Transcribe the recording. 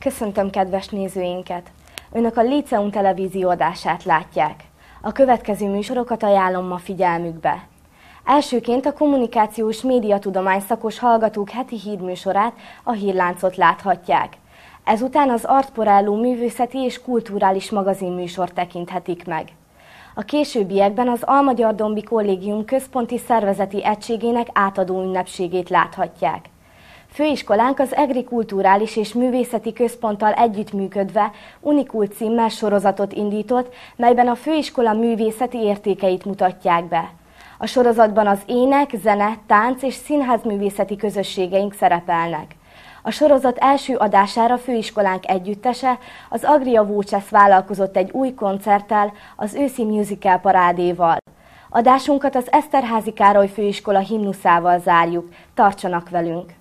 Köszöntöm kedves nézőinket! Önök a Liceum televízió adását látják. A következő műsorokat ajánlom ma figyelmükbe. Elsőként a kommunikációs médiatudomány szakos hallgatók heti hírműsorát, a Hírláncot láthatják. Ezután az Artporelló művészeti és kulturális magazinműsor tekinthetik meg. A későbbiekben az Almagyardombi Kollégium központi szervezeti egységének átadó ünnepségét láthatják. Főiskolánk az EGRI és Művészeti Központtal együttműködve Unikult címmel sorozatot indított, melyben a főiskola művészeti értékeit mutatják be. A sorozatban az ének, zene, tánc és színházművészeti közösségeink szerepelnek. A sorozat első adására főiskolánk együttese, az Agria Vócsesz vállalkozott egy új koncerttel, az őszi musical parádéval. Adásunkat az Eszterházi Károly főiskola himnuszával zárjuk. Tartsanak velünk!